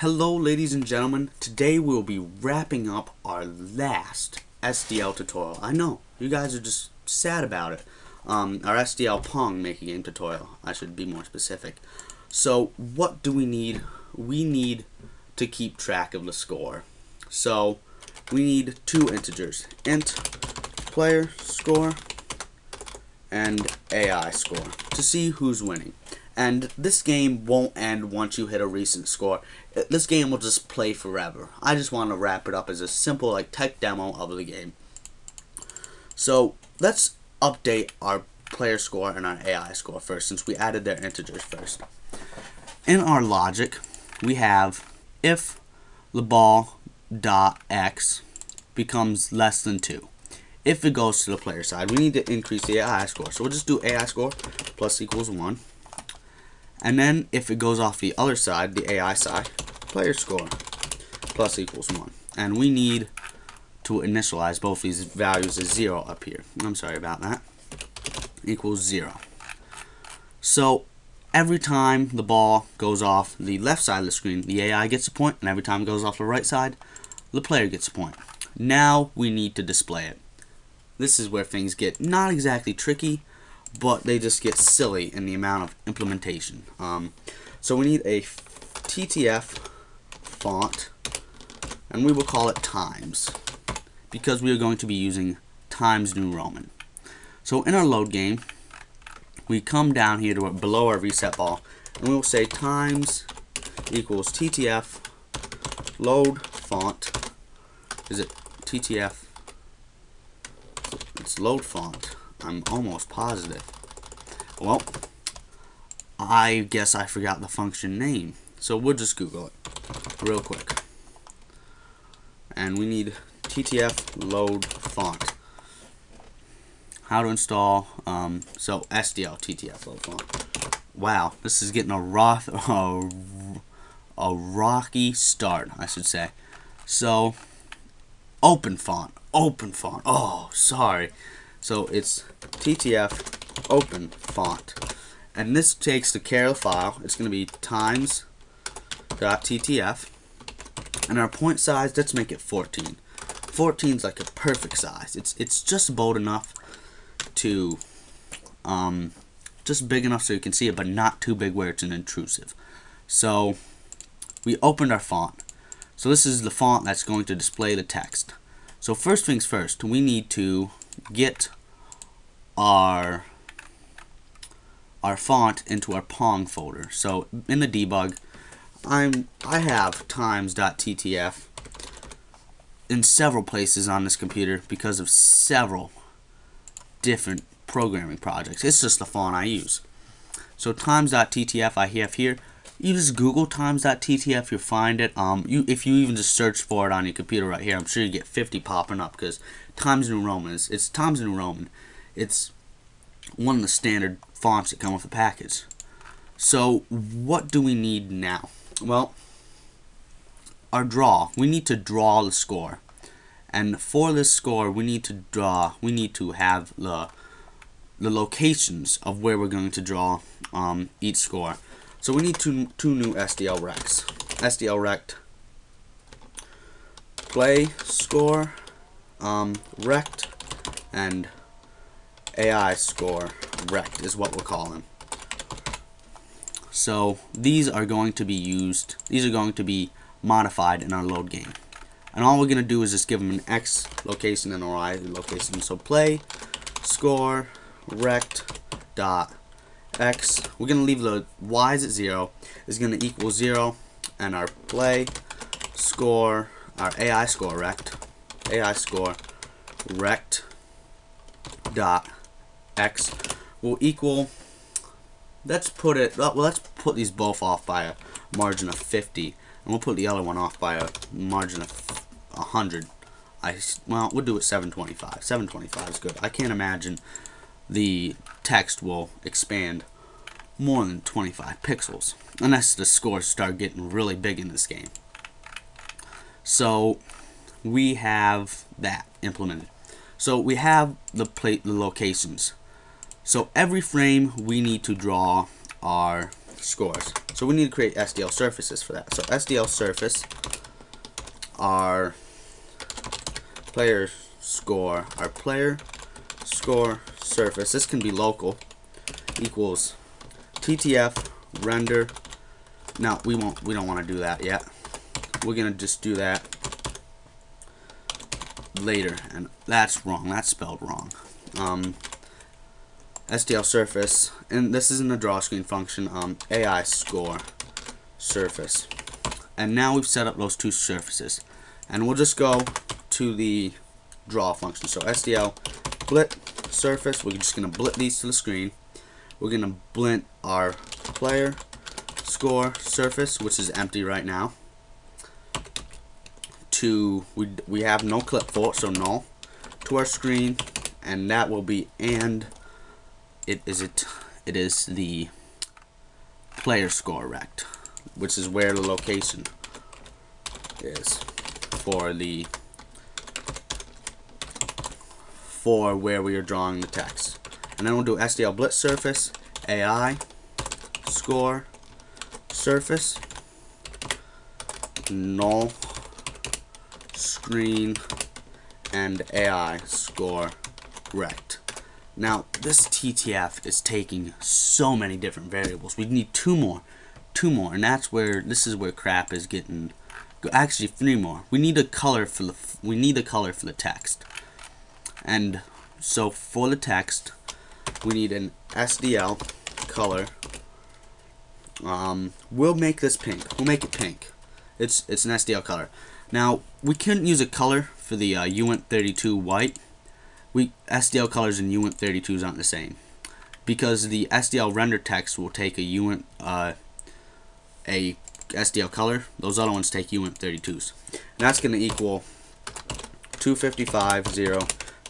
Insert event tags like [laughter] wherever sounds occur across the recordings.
Hello ladies and gentlemen, today we'll be wrapping up our last SDL tutorial. I know, you guys are just sad about it. Um, our SDL Pong make a game tutorial, I should be more specific. So what do we need? We need to keep track of the score. So we need two integers, int player score and AI score to see who's winning. And this game won't end once you hit a recent score. This game will just play forever. I just want to wrap it up as a simple like tech demo of the game. So let's update our player score and our AI score first since we added their integers first. In our logic, we have if the ball dot x becomes less than 2. If it goes to the player side, we need to increase the AI score. So we'll just do AI score plus equals 1. And then if it goes off the other side, the AI side, player score plus equals 1. And we need to initialize both these values as 0 up here. I'm sorry about that. Equals 0. So every time the ball goes off the left side of the screen, the AI gets a point, and every time it goes off the right side, the player gets a point. Now we need to display it. This is where things get not exactly tricky, but they just get silly in the amount of implementation. Um, so we need a TTF font, and we will call it Times, because we are going to be using Times New Roman. So in our load game, we come down here to below our reset ball, and we will say Times equals TTF load font. Is it TTF? It's load font. I'm almost positive. Well, I guess I forgot the function name. So we'll just Google it real quick. And we need TTF load font. How to install, um, so SDL TTF load font. Wow, this is getting a, rough, [laughs] a, a rocky start, I should say. So, open font, open font. Oh, sorry. So it's TTF open font. And this takes the char file. It's going to be times.ttf. And our point size, let's make it 14. 14 is like a perfect size. It's it's just bold enough to um, just big enough so you can see it, but not too big where it's an intrusive. So we opened our font. So this is the font that's going to display the text. So first things first, we need to get our our font into our Pong folder. So in the debug, I'm I have times.ttf in several places on this computer because of several different programming projects. It's just the font I use. So times.ttf I have here. You just Google times.ttf, you'll find it. Um, you if you even just search for it on your computer right here, I'm sure you get 50 popping up because Times New Roman is it's Times New Roman. It's one of the standard fonts that come with the package. So what do we need now? Well, our draw. We need to draw the score. And for this score, we need to draw, we need to have the the locations of where we're going to draw um, each score. So we need two, two new SDL rects. SDL rect play score um, rect and AI score rect is what we'll call them. So these are going to be used, these are going to be modified in our load game. And all we're going to do is just give them an X location and a Y location. So play score rect dot x, we're going to leave the y's at 0, is going to equal 0, and our play score, our AI score rect, AI score rect dot x will equal, let's put it, well, let's put these both off by a margin of 50, and we'll put the other one off by a margin of 100. I, well, we'll do it 725. 725 is good. I can't imagine the text will expand more than 25 pixels unless the scores start getting really big in this game so we have that implemented so we have the plate the locations so every frame we need to draw our scores. So we need to create SDL surfaces for that. So SDL surface, our player score, our player score surface, this can be local, equals TTF render. Now we won't, we don't want to do that yet. We're gonna just do that later, and that's wrong. That's spelled wrong. Um, SDL surface, and this isn't a draw screen function. Um, AI score surface, and now we've set up those two surfaces, and we'll just go to the draw function. So SDL blit surface. We're just gonna blit these to the screen. We're gonna blint our player score surface, which is empty right now to we we have no clip for it, so null to our screen, and that will be and it is it it is the player score rect, which is where the location is for the for where we are drawing the text. And then we'll do SDL blit surface, AI, score, surface, null screen, and AI score rect. Now, this TTF is taking so many different variables. We need two more, two more, and that's where this is where crap is getting. Actually, three more. We need a color for the we need a color for the text, and so for the text, we need an SDL color. Um, we'll make this pink. We'll make it pink. It's it's an SDL color. Now, we couldn't use a color for the uh, uint32 white. We SDL colors and uint32s aren't the same. Because the SDL render text will take a uint, uh, a SDL color. Those other ones take uint32s. And that's going to equal 255, 0,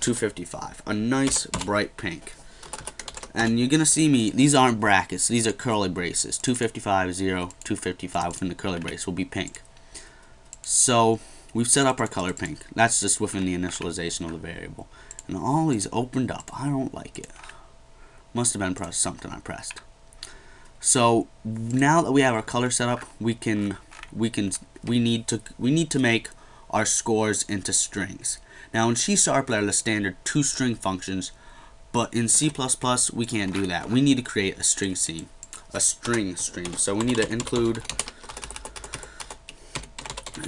255. A nice bright pink. And you're going to see me, these aren't brackets, these are curly braces. 255, 0, 255 within the curly brace will be pink. So we've set up our color pink. That's just within the initialization of the variable. And all these opened up. I don't like it. Must have been pressed something I pressed. So now that we have our color set up, we can we can we need to we need to make our scores into strings. Now in C Sharp there are the standard ToString functions, but in C++ we can't do that. We need to create a string scene, a string stream. So we need to include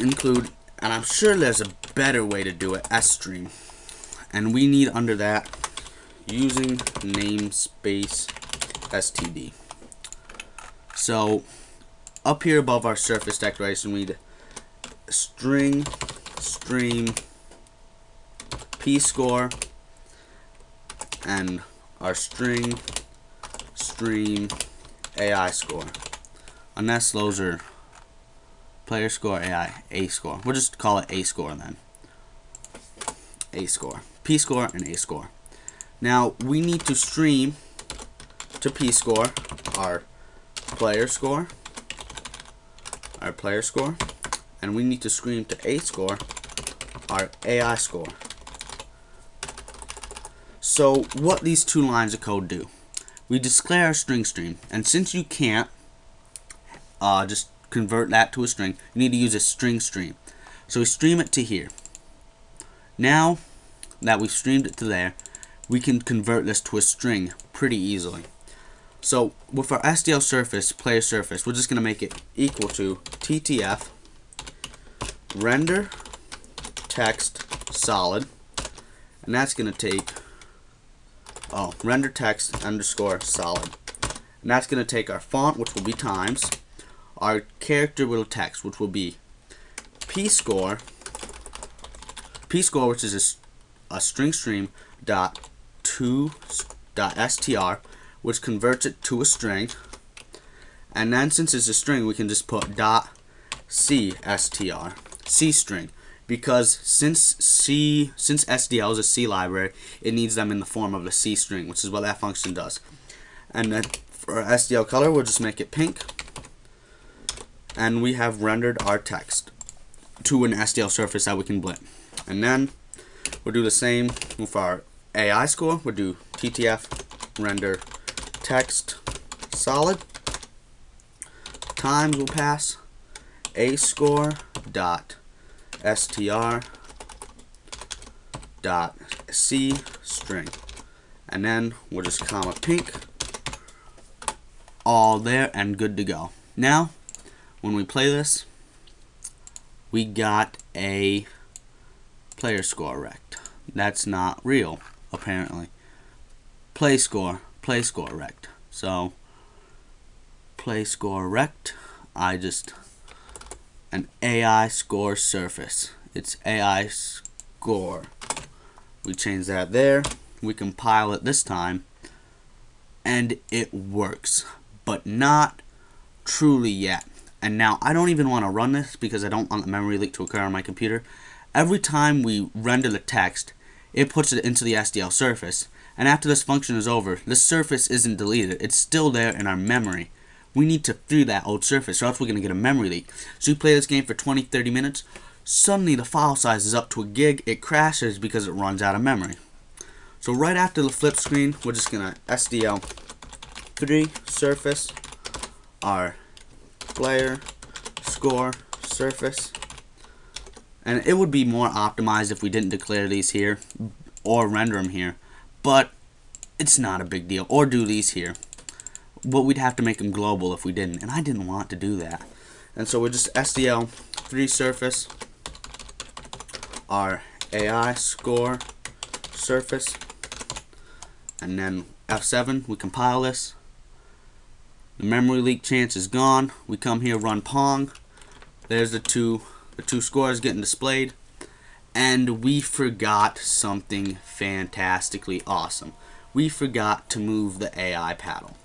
include, and I'm sure there's a better way to do it, sstream. And we need under that using namespace std. So up here above our surface declaration, we need string stream p score and our string stream AI score. Unless those are Player score AI, A score. We'll just call it A score then. A score. P score and A score. Now we need to stream to P score our player score, our player score, and we need to stream to A score our AI score. So what these two lines of code do, we declare a string stream, and since you can't uh, just convert that to a string, you need to use a string stream. So we stream it to here. Now that we've streamed it to there, we can convert this to a string pretty easily. So with our SDL surface, player surface, we're just going to make it equal to TTF render text solid. And that's going to take, oh, render text underscore solid. And that's going to take our font, which will be times, our character will text, which will be p score, p score, which is a, a string stream dot to dot str, which converts it to a string. And then since it's a string, we can just put dot c str, c string, because since C since SDL is a C library, it needs them in the form of a C string, which is what that function does. And then for SDL color, we'll just make it pink and we have rendered our text to an SDL surface that we can blend. And then we'll do the same with our AI score. We'll do TTF render text solid. times will pass a score dot str dot c string and then we'll just comma pink all there and good to go now when we play this we got a player score rect that's not real apparently play score play score rect so play score rect I just an AI score surface. It's AI score. We change that there. We compile it this time. And it works. But not truly yet. And now I don't even want to run this because I don't want the memory leak to occur on my computer. Every time we render the text, it puts it into the SDL surface. And after this function is over, the surface isn't deleted. It's still there in our memory we need to free that old surface or else we're going to get a memory leak. So you play this game for 20, 30 minutes. Suddenly the file size is up to a gig. It crashes because it runs out of memory. So right after the flip screen, we're just going to SDL free surface our player score surface. And it would be more optimized if we didn't declare these here or render them here. But it's not a big deal. Or do these here but we'd have to make them global if we didn't, and I didn't want to do that. And so we're just SDL free surface our AI score surface, and then F7, we compile this. The memory leak chance is gone. We come here, run Pong. There's the two, the two scores getting displayed. And we forgot something fantastically awesome. We forgot to move the AI paddle.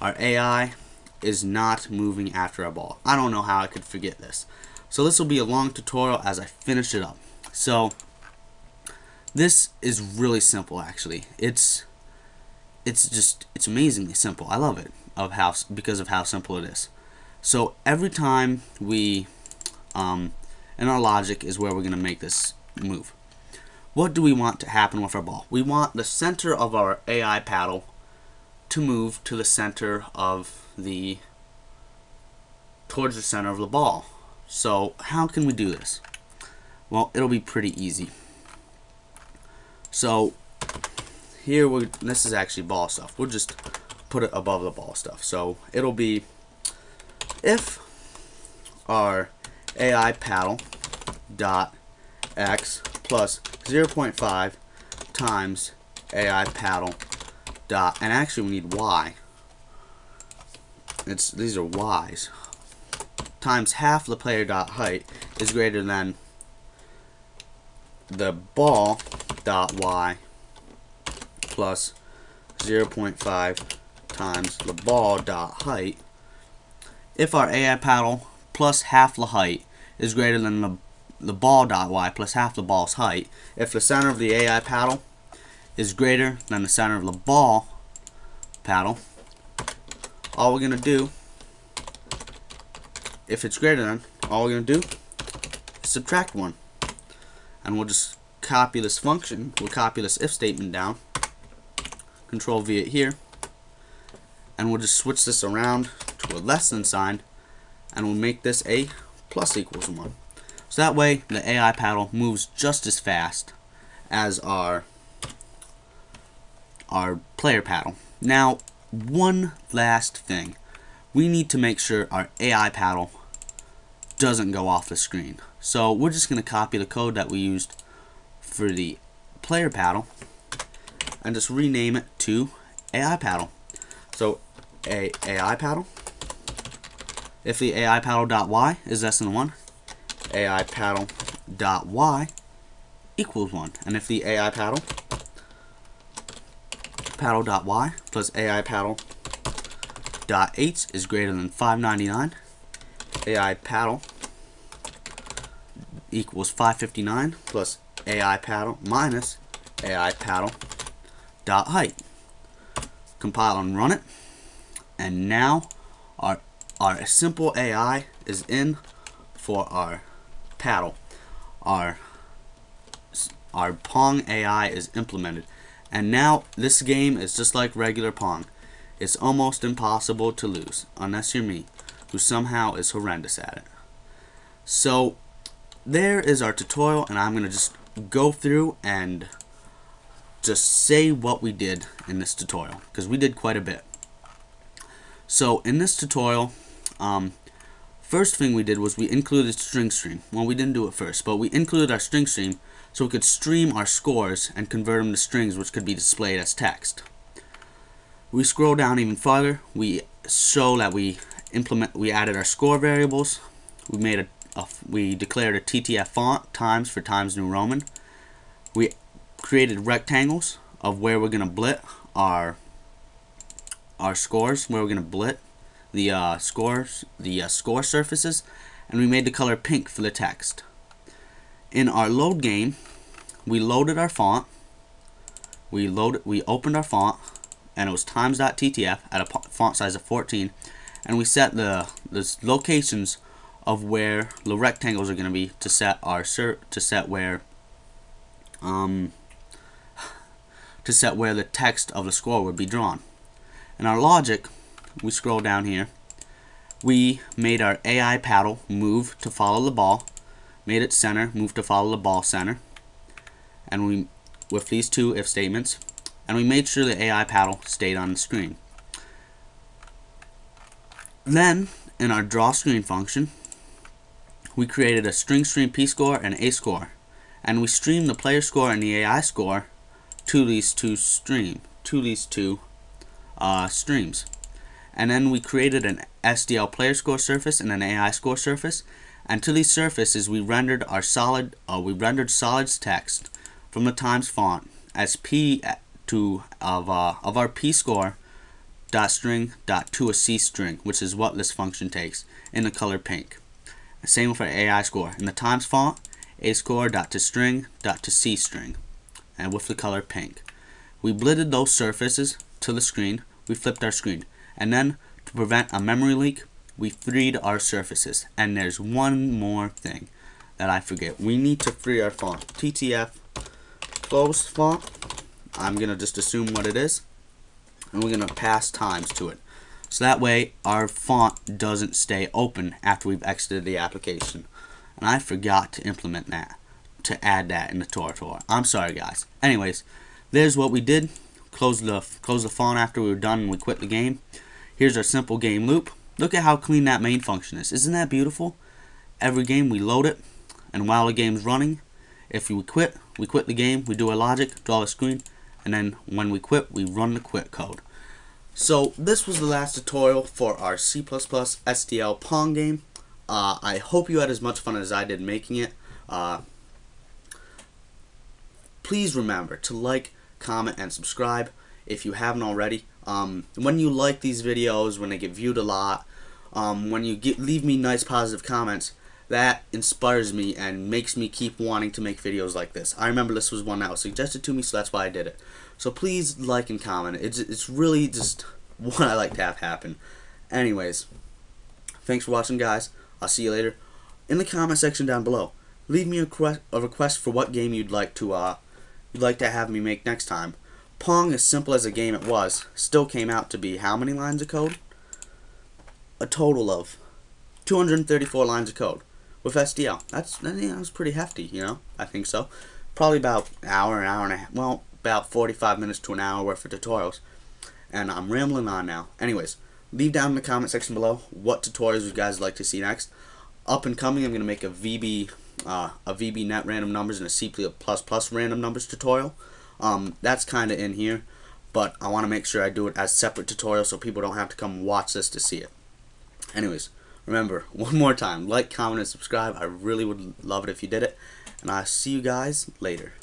Our AI is not moving after a ball. I don't know how I could forget this. So this will be a long tutorial as I finish it up. So this is really simple actually. It's it's just it's amazingly simple. I love it of how because of how simple it is. So every time we um, and our logic is where we're going to make this move. What do we want to happen with our ball? We want the center of our AI paddle to move to the center of the towards the center of the ball. So how can we do this? Well, it'll be pretty easy. So here we this is actually ball stuff. We'll just put it above the ball stuff. So it'll be if our AI paddle dot x plus 0.5 times AI paddle dot, and actually we need y. It's these are y's times half the player dot height is greater than the ball dot y plus 0.5 times the ball dot height if our AI paddle plus half the height is greater than the, the ball dot y plus half the ball's height if the center of the AI paddle is greater than the center of the ball paddle, all we're going to do, if it's greater than, all we're going to do is subtract 1. And we'll just copy this function, we'll copy this if statement down, control V it here, and we'll just switch this around to a less than sign, and we'll make this a plus equals 1. So that way, the AI paddle moves just as fast as our our player paddle. Now, one last thing. We need to make sure our AI paddle doesn't go off the screen. So we're just going to copy the code that we used for the player paddle and just rename it to AI paddle. So a AI paddle. If the AI paddle dot y is less than one, AI paddle dot y equals one. And if the AI paddle paddle.y plus AI paddle dot h is greater than 599. AI paddle equals 559 plus AI paddle minus AI paddle dot height. Compile and run it. And now our our simple AI is in for our paddle. Our our Pong AI is implemented. And now this game is just like regular Pong. It's almost impossible to lose, unless you're me. who somehow is horrendous at it. So there is our tutorial and I'm going to just go through and just say what we did in this tutorial because we did quite a bit. So in this tutorial, um, first thing we did was we included string stream. Well, we didn't do it first, but we included our string stream so we could stream our scores and convert them to strings which could be displayed as text. We scroll down even farther, we show that we implement we added our score variables, we made a, a we declared a TTF font times for Times New Roman. We created rectangles of where we're going to blit our our scores, where we're going to blit the uh, scores, the uh, score surfaces, and we made the color pink for the text. In our load game, we loaded our font, we loaded, we opened our font, and it was times.ttf at a font size of 14, and we set the the locations of where the rectangles are going to be to set our to set where um [sighs] to set where the text of the score would be drawn. In our logic, we scroll down here, we made our AI paddle move to follow the ball, made it center, move to follow the ball center, and we, with these two if statements, and we made sure the AI paddle stayed on the screen. Then, in our draw screen function, we created a string stream P score and A score, and we streamed the player score and the AI score to these two stream to these two uh, streams. And then we created an SDL player score surface and an AI score surface. And to these surfaces we rendered our solid uh, we rendered solids text from the times font as P to of uh, of our P score dot string dot to a C string which is what this function takes in the color pink. Same for AI score. In the times font a score dot to string dot to C string and with the color pink. We blitted those surfaces to the screen, we flipped our screen, and then to prevent a memory leak, we freed our surfaces. And there's one more thing that I forget. We need to free our font. TTF closed font. I'm going to just assume what it is. And we're going to pass times to it. So that way our font doesn't stay open after we've exited the application. And I forgot to implement that to add that in the tutorial. I'm sorry guys. Anyways, there's what we did. Close the close the font after we were done and we quit the game. Here's our simple game loop. Look at how clean that main function is. Isn't that beautiful? Every game we load it and while the game's running, if we quit, we quit the game, we do our logic, draw a screen, and then when we quit, we run the quit code. So this was the last tutorial for our C++ SDL Pong game. Uh, I hope you had as much fun as I did making it. Uh, please remember to like, comment, and subscribe if you haven't already. Um, when you like these videos, when they get viewed a lot, um, when you get, leave me nice positive comments, that inspires me and makes me keep wanting to make videos like this. I remember this was one that was suggested to me, so that's why I did it. So please like and comment. It's, it's really just [laughs] what I like to have happen. Anyways, thanks for watching, guys. I'll see you later. In the comment section down below, leave me a, a request for what game you'd like to uh, you'd like to have me make next time. Pong, as simple as a game it was, still came out to be how many lines of code? A total of 234 lines of code with SDL. That's that, that's pretty hefty, you know. I think so. Probably about an hour, an hour and a half. Well, about 45 minutes to an hour worth of tutorials. And I'm rambling on now. Anyways, leave down in the comment section below what tutorials you guys like to see next. Up and coming, I'm going to make a VB uh, a VBNet random numbers and a C++ random numbers tutorial. Um, that's kind of in here, but I want to make sure I do it as separate tutorial so people don't have to come watch this to see it. Anyways, remember, [laughs] one more time, like, comment, and subscribe. I really would love it if you did it, and I'll see you guys later.